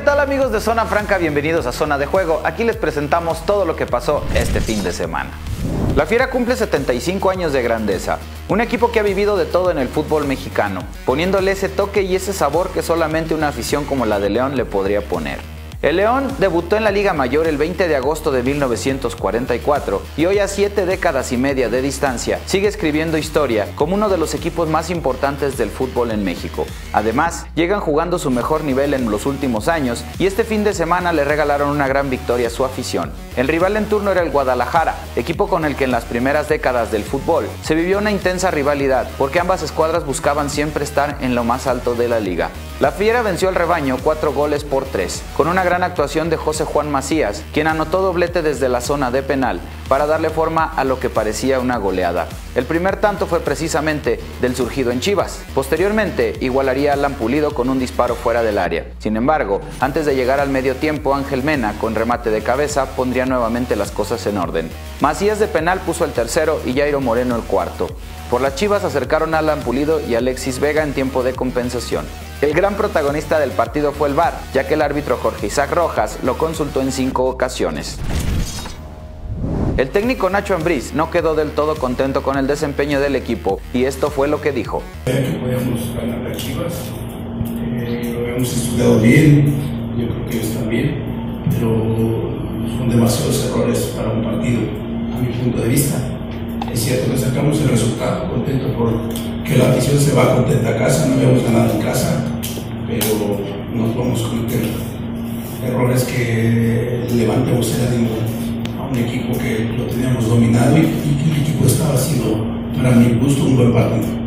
tal amigos de Zona Franca? Bienvenidos a Zona de Juego. Aquí les presentamos todo lo que pasó este fin de semana. La Fiera cumple 75 años de grandeza, un equipo que ha vivido de todo en el fútbol mexicano, poniéndole ese toque y ese sabor que solamente una afición como la de León le podría poner. El León debutó en la Liga Mayor el 20 de agosto de 1944 y hoy a siete décadas y media de distancia sigue escribiendo historia como uno de los equipos más importantes del fútbol en México. Además, llegan jugando su mejor nivel en los últimos años y este fin de semana le regalaron una gran victoria a su afición. El rival en turno era el Guadalajara, equipo con el que en las primeras décadas del fútbol se vivió una intensa rivalidad porque ambas escuadras buscaban siempre estar en lo más alto de la liga. La Fiera venció al rebaño cuatro goles por tres, con una gran actuación de José Juan Macías, quien anotó doblete desde la zona de penal para darle forma a lo que parecía una goleada. El primer tanto fue precisamente del surgido en Chivas. Posteriormente, igualaría a Alan Pulido con un disparo fuera del área. Sin embargo, antes de llegar al medio tiempo, Ángel Mena, con remate de cabeza, pondría nuevamente las cosas en orden. Macías de penal puso el tercero y Jairo Moreno el cuarto. Por las Chivas acercaron a Alan Pulido y Alexis Vega en tiempo de compensación. El gran protagonista del partido fue el VAR, ya que el árbitro Jorge Isaac Rojas lo consultó en cinco ocasiones. El técnico Nacho Ambriz no quedó del todo contento con el desempeño del equipo y esto fue lo que dijo. ganar Chivas, eh, lo habíamos estudiado bien, yo creo que ellos también, pero son demasiados errores para un partido, a mi punto de vista. Es cierto que sacamos el resultado, contento por que la afición se va contenta a casa, no habíamos ganado en casa, pero nos vamos a cometer errores que levantemos el ánimo un equipo que lo teníamos dominado y, y el equipo estaba haciendo, para mi gusto, un buen partido.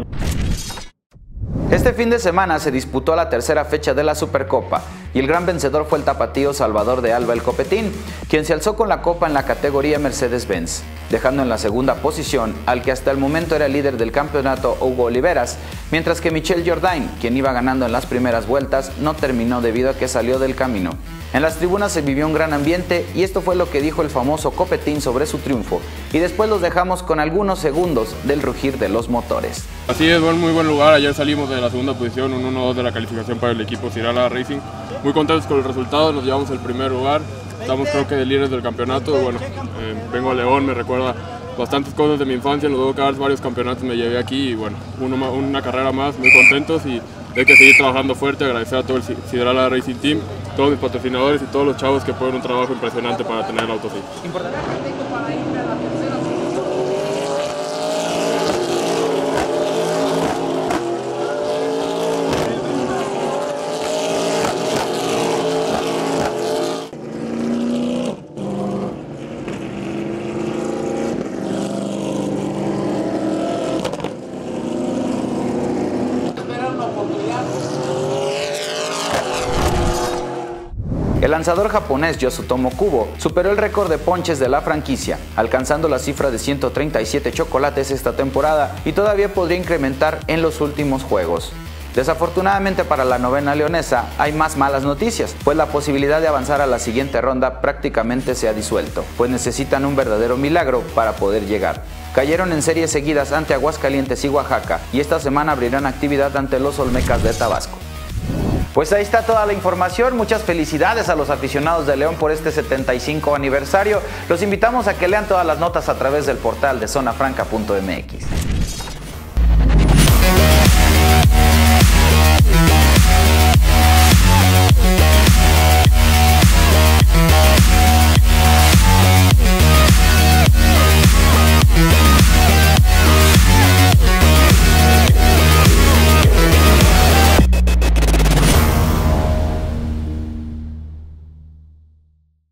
Este fin de semana se disputó la tercera fecha de la Supercopa y el gran vencedor fue el tapatío Salvador de Alba el Copetín, quien se alzó con la copa en la categoría Mercedes-Benz, dejando en la segunda posición al que hasta el momento era líder del campeonato Hugo Oliveras, mientras que Michel Jordain, quien iba ganando en las primeras vueltas, no terminó debido a que salió del camino. En las tribunas se vivió un gran ambiente y esto fue lo que dijo el famoso Copetín sobre su triunfo. Y después los dejamos con algunos segundos del rugir de los motores. Así es, buen, muy buen lugar. Ayer salimos de la segunda posición, un 1-2 de la calificación para el equipo Cirala Racing. Muy contentos con el resultado, nos llevamos el primer lugar. Estamos creo que de líderes del campeonato. Bueno, eh, vengo a León, me recuerda bastantes cosas de mi infancia. En los Cars varios campeonatos me llevé aquí y bueno, una carrera más, muy contentos y hay que seguir trabajando fuerte, agradecer a todo el Siderala Racing Team, todos mis patrocinadores y todos los chavos que ponen un trabajo impresionante para tener el auto así. El lanzador japonés Yosutomo Kubo superó el récord de ponches de la franquicia, alcanzando la cifra de 137 chocolates esta temporada y todavía podría incrementar en los últimos juegos. Desafortunadamente para la novena leonesa hay más malas noticias, pues la posibilidad de avanzar a la siguiente ronda prácticamente se ha disuelto, pues necesitan un verdadero milagro para poder llegar. Cayeron en series seguidas ante Aguascalientes y Oaxaca y esta semana abrirán actividad ante los Olmecas de Tabasco. Pues ahí está toda la información. Muchas felicidades a los aficionados de León por este 75 aniversario. Los invitamos a que lean todas las notas a través del portal de zonafranca.mx.